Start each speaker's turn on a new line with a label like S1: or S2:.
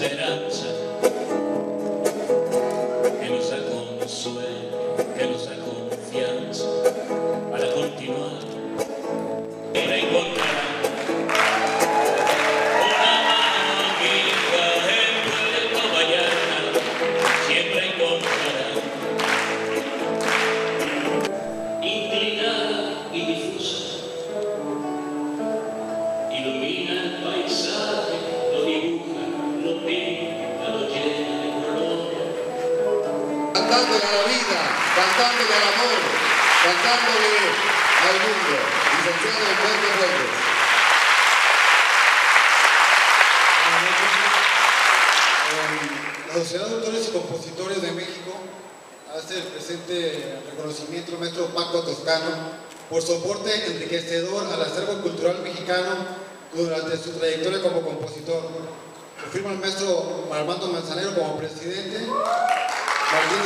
S1: esperanza que nos da consuelo, que nos da confianza para continuar y la encontrará. Una mano amiga en Puerto Vallarta siempre encontrará. Inclinada y difusa ilumina el paisaje
S2: cantándole al amor, cantándole al mundo. Licenciado Humberto Fuentes.
S3: La Sociedad de Autores y Compositores de México hace el presente reconocimiento al maestro Paco Toscano por soporte enriquecedor al acervo cultural mexicano durante su trayectoria como compositor. Lo firma el maestro Armando Manzanero como presidente, Martín